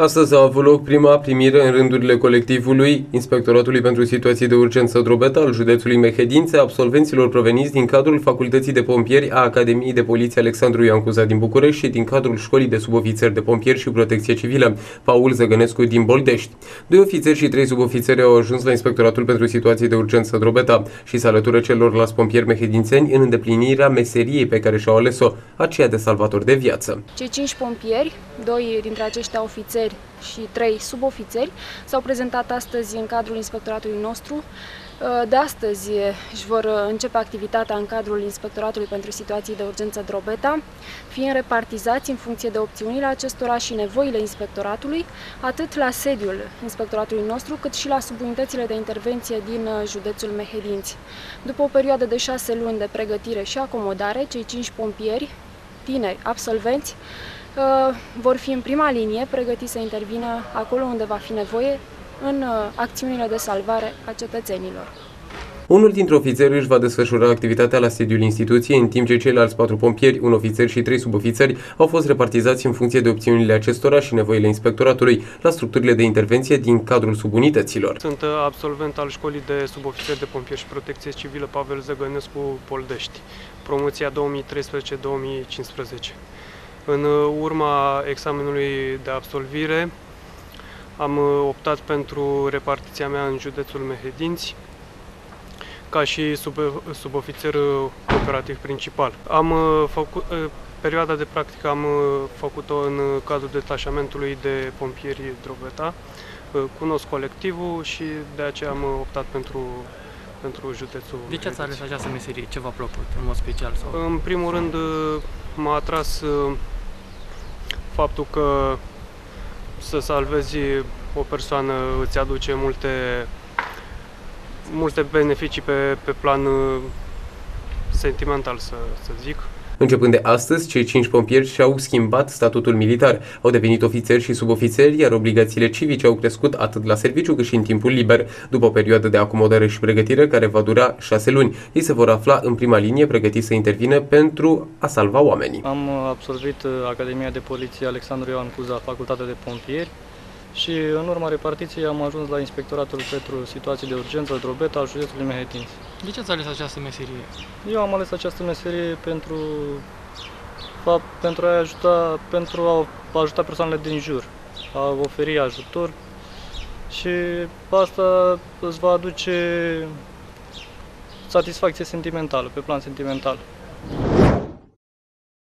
Astăzi a avut loc prima primire în rândurile colectivului Inspectoratului pentru Situații de Urgență Drobeta al județului Mehedințe, absolvenților proveniți din cadrul Facultății de Pompieri a Academiei de Poliție Alexandru Ioan Cuza din București și din cadrul Școlii de Subofițeri de Pompieri și Protecție Civilă, Paul Zăgănescu din Boldești. Doi ofițeri și trei subofițeri au ajuns la Inspectoratul pentru Situații de Urgență Drobeta și se alătură celorlalți pompieri mehedințeni în îndeplinirea meseriei pe care și-au ales-o, aceea de salvator de viață. Cei cinci pompieri, doi dintre aceștia ofițeri, ofițeri și trei subofițeri s-au prezentat astăzi în cadrul inspectoratului nostru. Uh, de astăzi își vor uh, începe activitatea în cadrul Inspectoratului pentru Situații de Urgență Drobeta, fiind repartizați în funcție de opțiunile acestora și nevoile inspectoratului, atât la sediul inspectoratului nostru, cât și la subunitățile de intervenție din uh, județul Mehedinți. După o perioadă de șase luni de pregătire și acomodare, cei cinci pompieri, tineri, absolvenți, vor fi în prima linie pregătiți să intervină acolo unde va fi nevoie în uh, acțiunile de salvare a cetățenilor. Unul dintre ofițeri își va desfășura activitatea la sediul instituției, în timp ce ceilalți patru pompieri, un ofițer și trei subofițeri au fost repartizați în funcție de opțiunile acestora și nevoile inspectoratului la structurile de intervenție din cadrul subunităților. Sunt uh, absolvent al școlii de subofițeri de pompieri și protecție civilă Pavel Zăgănescu Poldești, promoția 2013-2015. În urma examenului de absolvire am optat pentru repartiția mea în județul Mehedinți ca și sub, subofițer operativ principal. Am făcut, perioada de practică am făcut-o în cadrul detașamentului de pompieri Drobeta. Cunosc colectivul și de aceea am optat pentru pentru județul. De ce ați ales această meserie? Ce v-a plăcut în mod special? Sau? În primul rând m-a atras faptul că să salvezi o persoană îți aduce multe, multe beneficii pe, pe plan uh, sentimental, să, să zic. Începând de astăzi, cei cinci pompieri și-au schimbat statutul militar, au devenit ofițeri și subofițeri, iar obligațiile civice au crescut atât la serviciu cât și în timpul liber. După o perioadă de acomodare și pregătire care va dura șase luni, ei se vor afla în prima linie pregătiți să intervină pentru a salva oamenii. Am absolvit uh, Academia de Poliție Alexandru Ioan Cuza, Facultatea de Pompieri, și în urma repartiției am ajuns la Inspectoratul pentru Situații de Urgență Drobeta al județului Mehedinți. De ce ați ales această meserie? Eu am ales această meserie pentru, pentru a ajuta, pentru a ajuta persoanele din jur, a oferi ajutor și asta îți va aduce satisfacție sentimentală, pe plan sentimental.